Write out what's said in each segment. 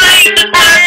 like the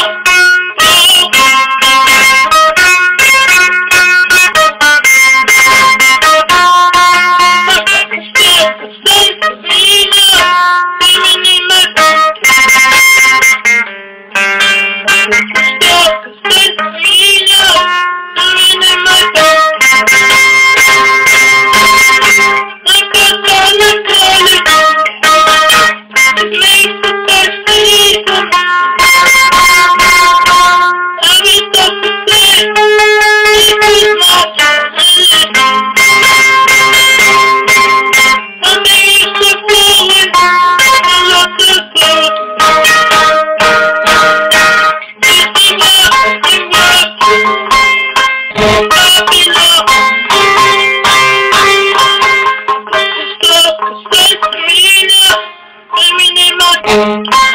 Thank you. Thank you.